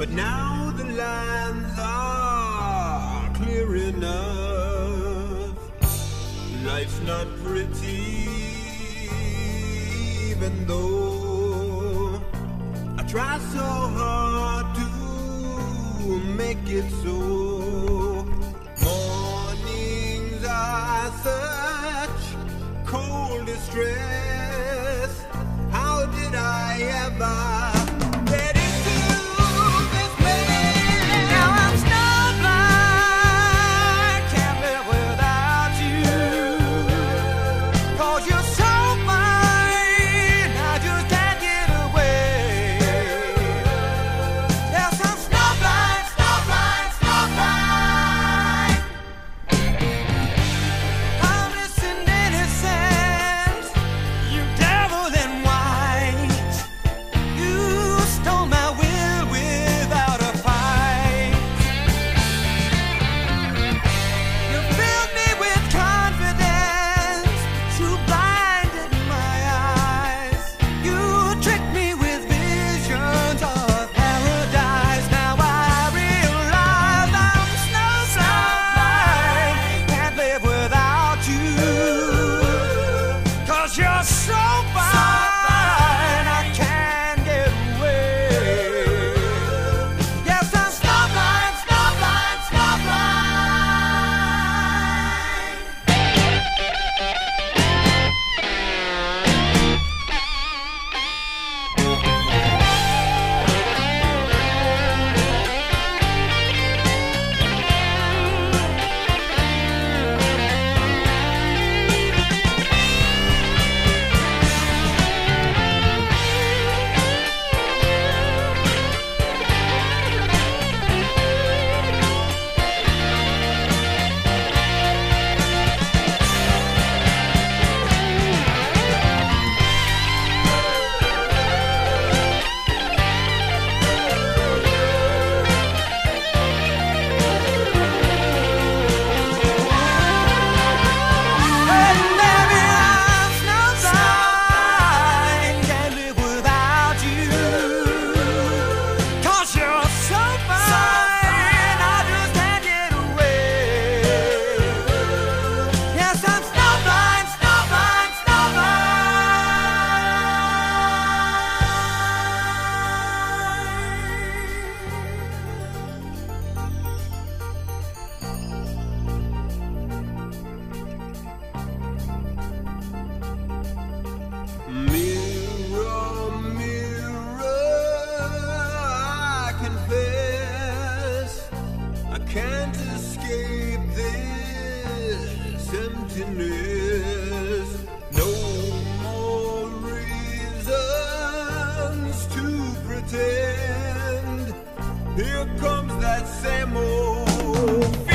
But now the lands are clear enough. Life's not pretty, even though I try so hard to make it so. Mornings are such cold distress. How did I ever? so far. emptiness. No more reasons to pretend. Here comes that same old.